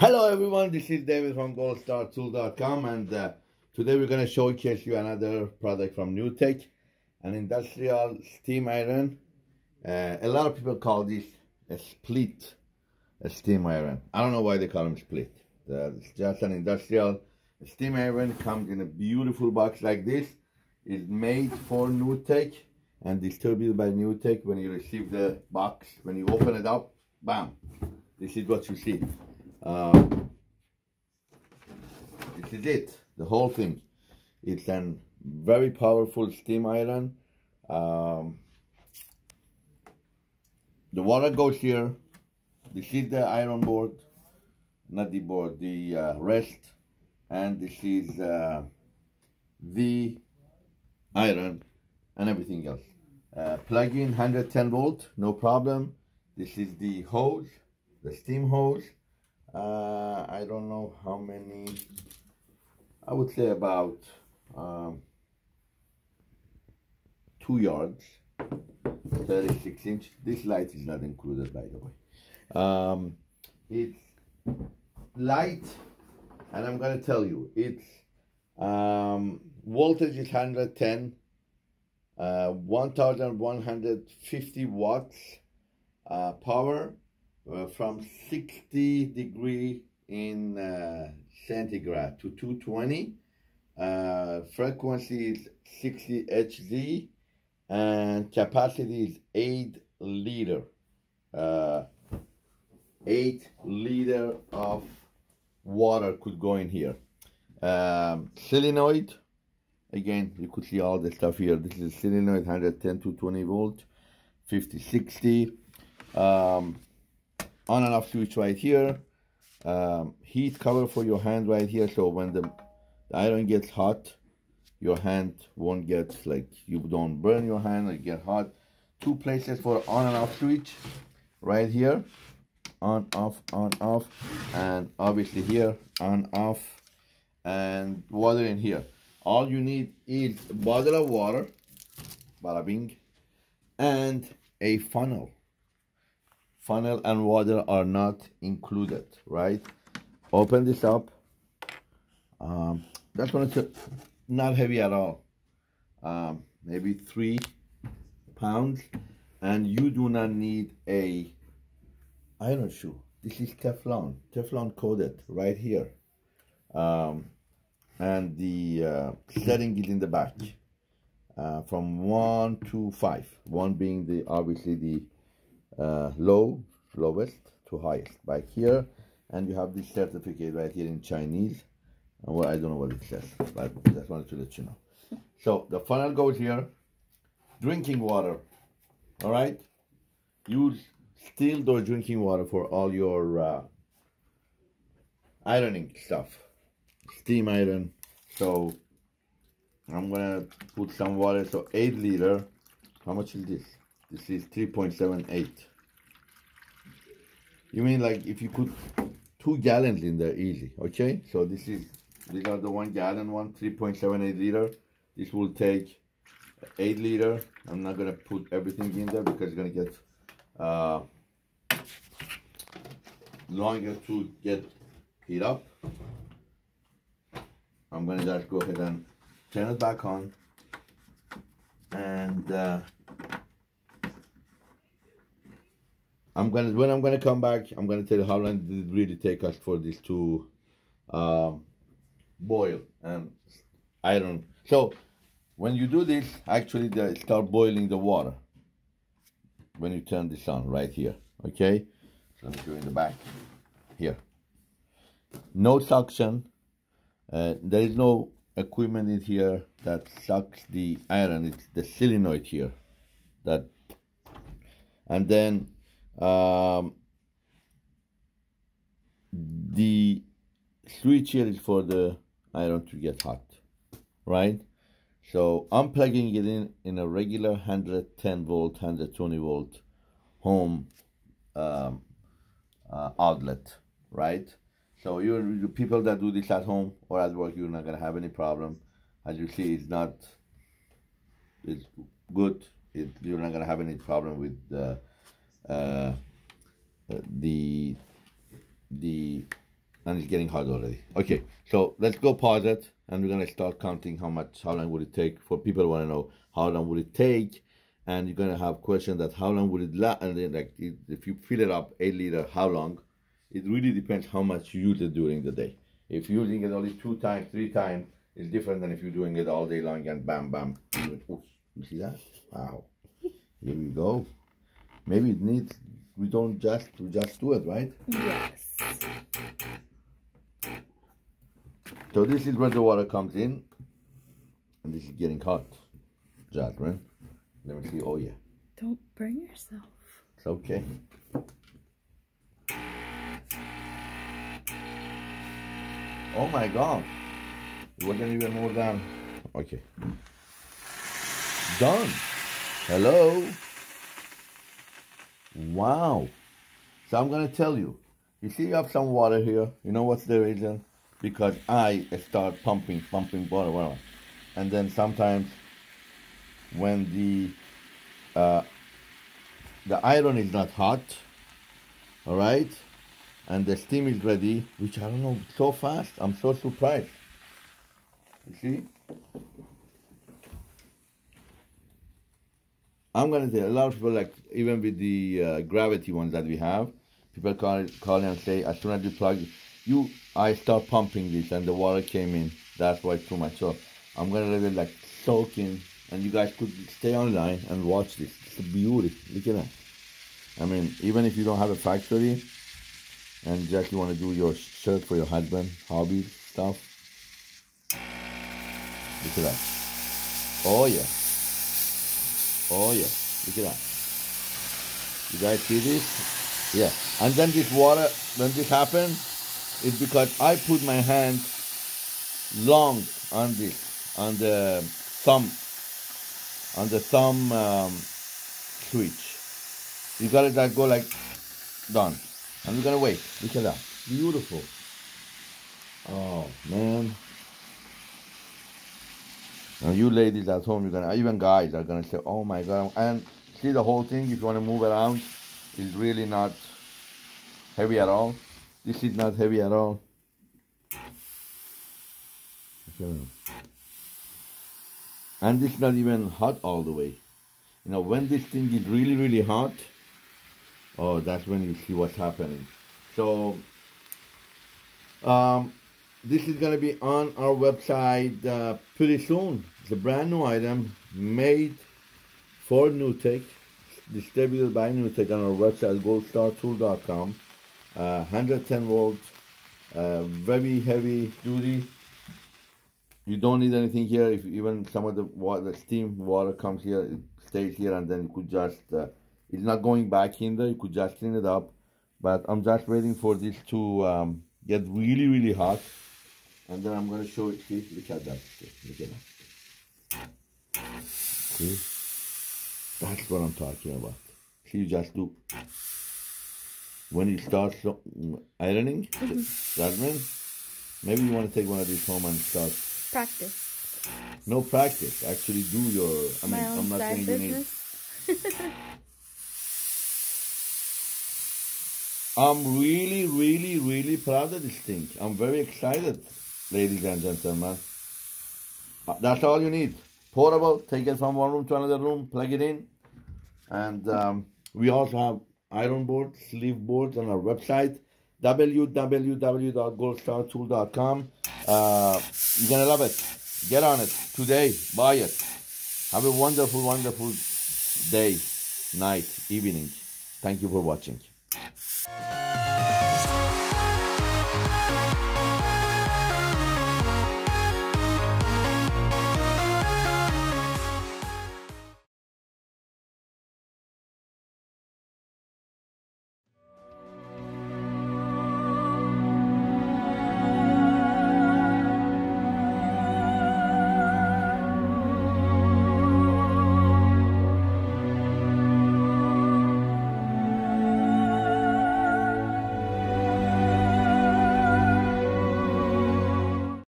Hello everyone, this is David from goldstartool.com and uh, today we're going to showcase you another product from New-Tech, an industrial steam iron. Uh, a lot of people call this a split a steam iron. I don't know why they call them split. Uh, it's just an industrial steam iron, comes in a beautiful box like this. It's made for New-Tech and distributed by New-Tech. When you receive the box, when you open it up, bam, this is what you see. Um, this is it, the whole thing. It's a very powerful steam iron. Um, the water goes here. This is the iron board, not the board, the uh, rest. And this is uh, the iron and everything else. Uh, plug in 110 volt, no problem. This is the hose, the steam hose uh, I don't know how many I would say about um, two yards 36 inch. This light is not included by the way. Um, it's light and I'm gonna tell you it's um, voltage is 110 uh, 1150 watts uh, power uh, from 60 degree in uh, centigrade to 220. Uh, frequency is 60 Hz and capacity is 8 liter. Uh, 8 liter of water could go in here. Um, solenoid, again, you could see all the stuff here. This is solenoid 110 to 20 volt, 50, 60. Um, on and off switch right here. Um, heat cover for your hand right here. So when the, the iron gets hot, your hand won't get like you don't burn your hand or get hot. Two places for on and off switch right here. On, off, on, off. And obviously here, on, off. And water in here. All you need is a bottle of water. Bada bing. And a funnel funnel and water are not included, right? Open this up. Um, that one not heavy at all. Um, maybe three pounds. And you do not need a iron shoe. This is Teflon, Teflon coated right here. Um, and the uh, setting is in the back. Uh, from one to five. One being the obviously the uh, low, lowest to highest back here. And you have this certificate right here in Chinese. Uh, well, I don't know what it says, but I just wanted to let you know. So the funnel goes here. Drinking water, all right? Use still door drinking water for all your uh, ironing stuff. Steam iron. So I'm gonna put some water. So eight liter. How much is this? This is 3.78. You mean like if you put two gallons in there easy, okay? So this is, these are the one gallon one, 3.78 liter. This will take eight liter. I'm not gonna put everything in there because it's gonna get uh, longer to get heat up. I'm gonna just go ahead and turn it back on and uh, I'm gonna when I'm gonna come back, I'm gonna tell you how long did it really take us for this to um, boil and iron. So when you do this, actually they start boiling the water when you turn this on right here. Okay, so let me you in the back here. No suction. Uh, there is no equipment in here that sucks the iron. It's the solenoid here that, and then um, the switch here is for the iron to get hot, right? So I'm plugging it in in a regular 110 volt, 120 volt home um, uh, outlet, right? So you people that do this at home or at work, you're not gonna have any problem. As you see, it's not, it's good. It, you're not gonna have any problem with the uh, the the and it's getting hot already. Okay, so let's go pause it, and we're gonna start counting how much, how long would it take for people want to know how long would it take, and you're gonna have questions that how long would it last, and then like if you fill it up eight liter, how long? It really depends how much you use it during the day. If you're using it only two times, three times, it's different than if you're doing it all day long and bam, bam. You see that? Wow. Here we go. Maybe it needs, we don't just, we just do it, right? Yes. So this is where the water comes in. And this is getting hot. Jasmine. Let me see. Oh, yeah. Don't burn yourself. It's okay. Oh my god. It wasn't even more than. Okay. Done. Hello. Wow. So I'm going to tell you. You see, you have some water here. You know what's the reason? Because I start pumping, pumping water, water. And then sometimes when the uh, the iron is not hot, all right, and the steam is ready, which I don't know, so fast. I'm so surprised. You see? I'm gonna tell a lot of people like even with the uh, gravity ones that we have, people call call and say as soon as you plug you I start pumping this and the water came in. That's why it's too much. So I'm gonna let it like soak in and you guys could stay online and watch this. It's beauty. Look at that. I mean, even if you don't have a factory and just you want to do your shirt for your husband, hobby stuff. Look at that. Oh yeah. Oh yeah. Look at that. You guys see this? Yeah. And then this water, when this happens, it's because I put my hand long on this, on the thumb, on the thumb um, switch. You gotta that go like done. And we're gonna wait. Look at that. Beautiful. Oh man. Now you ladies at home, you're gonna even guys are gonna say, oh my god, and see the whole thing if you wanna move around, is really not heavy at all. This is not heavy at all. And it's not even hot all the way. You know, when this thing is really, really hot, oh, that's when you see what's happening. So, um, this is going to be on our website uh, pretty soon. It's a brand new item made for New-Tech, distributed by New-Tech on our website, goldstartool.com. Uh, 110 volts, uh, very heavy duty. You don't need anything here. If even some of the water, the steam water comes here, it stays here, and then you could just. Uh, it's not going back in there. You could just clean it up. But I'm just waiting for this to um, get really, really hot, and then I'm gonna show it. See, look at that. Look at that. See, that's what I'm talking about. See, you just do when you start ironing, mm-hmm. Jasmine, maybe you want to take one of these home and start practice. No practice. Actually, do your. I My mean, own I'm not saying you need. business. I'm really, really, really proud of this thing. I'm very excited, ladies and gentlemen. Uh, That's all you need. Portable. Take it from one room to another room. Plug it in, and um, we also have iron boards, sleeve boards on our website www.goldstartool.com. Uh, you're gonna love it. Get on it today. Buy it. Have a wonderful, wonderful day, night, evening. Thank you for watching.